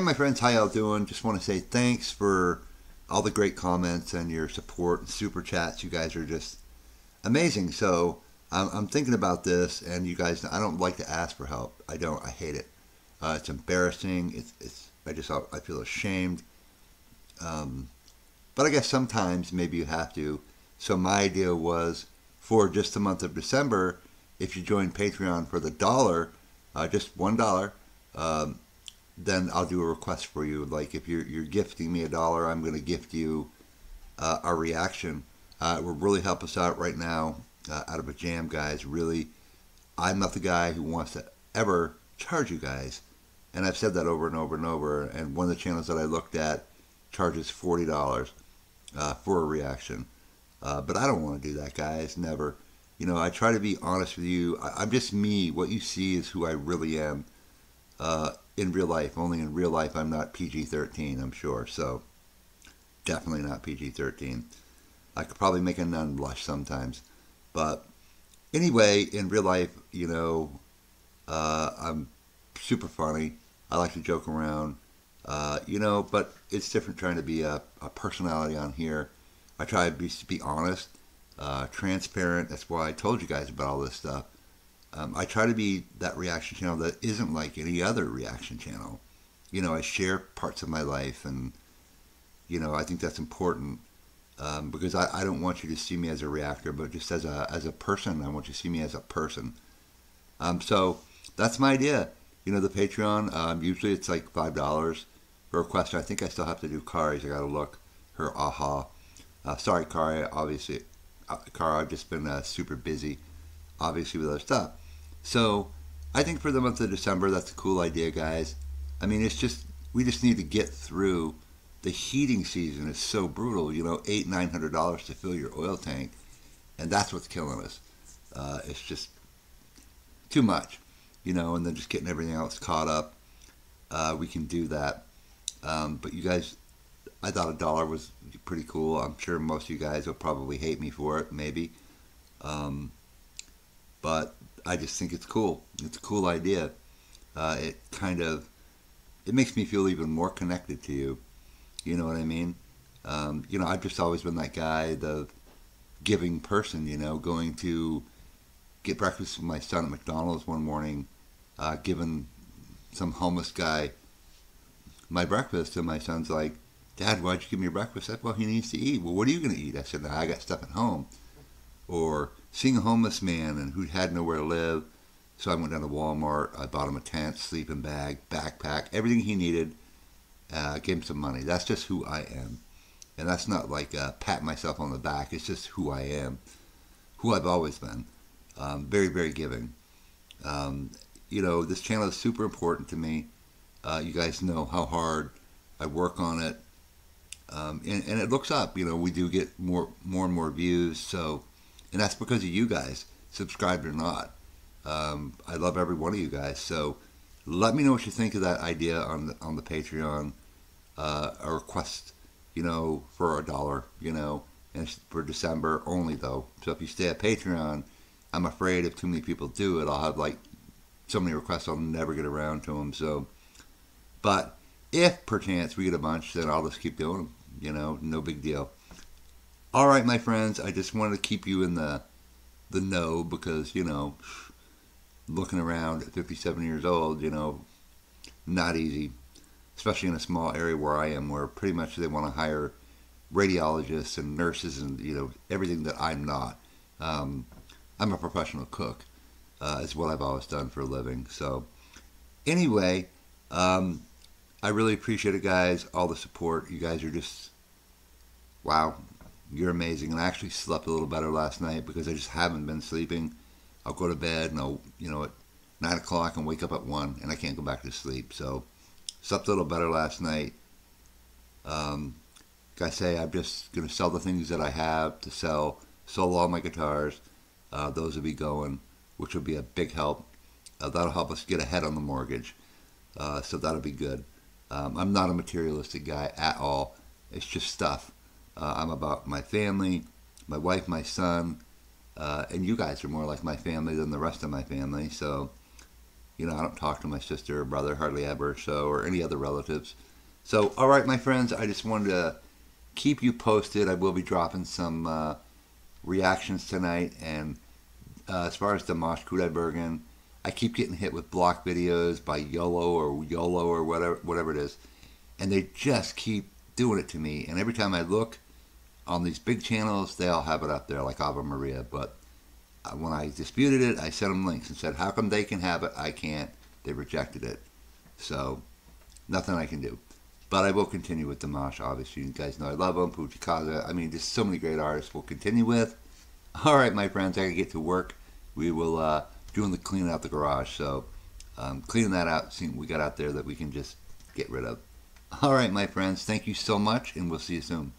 Hey, my friends, how y'all doing? Just want to say thanks for all the great comments and your support and super chats. You guys are just amazing. So I'm, I'm thinking about this, and you guys, I don't like to ask for help. I don't. I hate it. Uh, it's embarrassing. It's, it's. I just I feel ashamed. Um, but I guess sometimes maybe you have to. So my idea was for just the month of December, if you join Patreon for the dollar, uh, just one dollar, um, then I'll do a request for you. Like if you're you're gifting me a dollar, I'm going to gift you uh, our reaction. Uh, it will really help us out right now. Uh, out of a jam, guys. Really, I'm not the guy who wants to ever charge you guys, and I've said that over and over and over. And one of the channels that I looked at charges forty dollars uh, for a reaction, uh, but I don't want to do that, guys. Never. You know, I try to be honest with you. I, am just me. What you see is who I really am uh, in real life. Only in real life, I'm not PG-13. I'm sure. So definitely not PG-13. I could probably make a nun blush sometimes, but anyway, in real life, you know, uh, I'm super funny. I like to joke around, uh, you know, but it's different trying to be a, a personality on here. I try to be, be honest, uh, transparent. That's why I told you guys about all this stuff. Um, I try to be that reaction channel that isn't like any other reaction channel. You know, I share parts of my life, and you know, I think that's important um, because I, I don't want you to see me as a reactor, but just as a as a person. I want you to see me as a person. Um, so that's my idea. You know, the Patreon. Um, usually it's like five dollars for a question. I think I still have to do Kari's. I got to look her aha. Uh, sorry, Kari. Obviously, uh, Kari. I've just been uh, super busy, obviously with other stuff. So I think for the month of December, that's a cool idea, guys. I mean, it's just we just need to get through. The heating season is so brutal. You know, eight nine hundred dollars to fill your oil tank, and that's what's killing us. Uh, it's just too much, you know. And then just getting everything else caught up. Uh, we can do that. Um, but you guys, I thought a dollar was pretty cool. I'm sure most of you guys will probably hate me for it, maybe. Um, but I just think it's cool. It's a cool idea. Uh, it kind of it makes me feel even more connected to you. You know what I mean? Um, you know, I've just always been that guy, the giving person. You know, going to get breakfast with my son at McDonald's one morning, uh, giving some homeless guy my breakfast, and my son's like, "Dad, why'd you give me your breakfast?" I said, "Well, he needs to eat." Well, what are you going to eat? I said, "I got stuff at home." Or seeing a homeless man and who had nowhere to live. So I went down to Walmart. I bought him a tent, sleeping bag, backpack, everything he needed. Uh, gave him some money. That's just who I am. And that's not like uh, pat myself on the back. It's just who I am, who I've always been. Um, very, very giving. Um, you know, this channel is super important to me. Uh, you guys know how hard I work on it. Um, and, and, it looks up. You know, we do get more, more and more views. So and that's because of you guys, subscribed or not. Um, I love every one of you guys. So let me know what you think of that idea on the, on the Patreon. Uh, a request, you know, for a dollar, you know, and for December only though. So if you stay at Patreon, I'm afraid if too many people do it, I'll have like so many requests I'll never get around to them. So, but if perchance we get a bunch, then I'll just keep doing them. You know, no big deal. All right, my friends, I just wanted to keep you in the the know because you know, looking around at 57 years old, you know, not easy, especially in a small area where I am, where pretty much they want to hire radiologists and nurses and you know everything that I'm not. Um, I'm a professional cook. Uh, is what I've always done for a living. So, anyway, um, I really appreciate it, guys. All the support. You guys are just wow. You're amazing. And I actually slept a little better last night because I just haven't been sleeping. I'll go to bed and I'll, you know, at 9 o'clock and wake up at 1 and I can't go back to sleep. So, slept a little better last night. Um, like I say, I'm just going to sell the things that I have to sell, sell all my guitars. Uh, those will be going, which will be a big help. Uh, that'll help us get ahead on the mortgage. Uh, so that'll be good. Um, I'm not a materialistic guy at all. It's just stuff. Uh, I'm about my family, my wife, my son, uh, and you guys are more like my family than the rest of my family. So, You know, I don't talk to my sister or brother hardly ever, so or any other relatives. So, all right, my friends, I just wanted to keep you posted. I will be dropping some uh, reactions tonight, and uh, as far as the Kudaibergen, I keep getting hit with block videos by YOLO or YOLO or whatever whatever it is, and they just keep doing it to me. And every time I look on these big channels, they all have it up there like Ave Maria. But uh, when I disputed it, I sent them links and said, "How come they can have it? I can't." They rejected it, so nothing I can do. But I will continue with Mosh. Obviously, you guys know I love them. Fujii Kaze. I mean, there's so many great artists. We'll continue with. All right, my friends, I gotta get to work. We will uh, doing the cleaning out the garage. So um, cleaning that out, seeing what we got out there that we can just get rid of. All right, my friends, thank you so much, and we'll see you soon.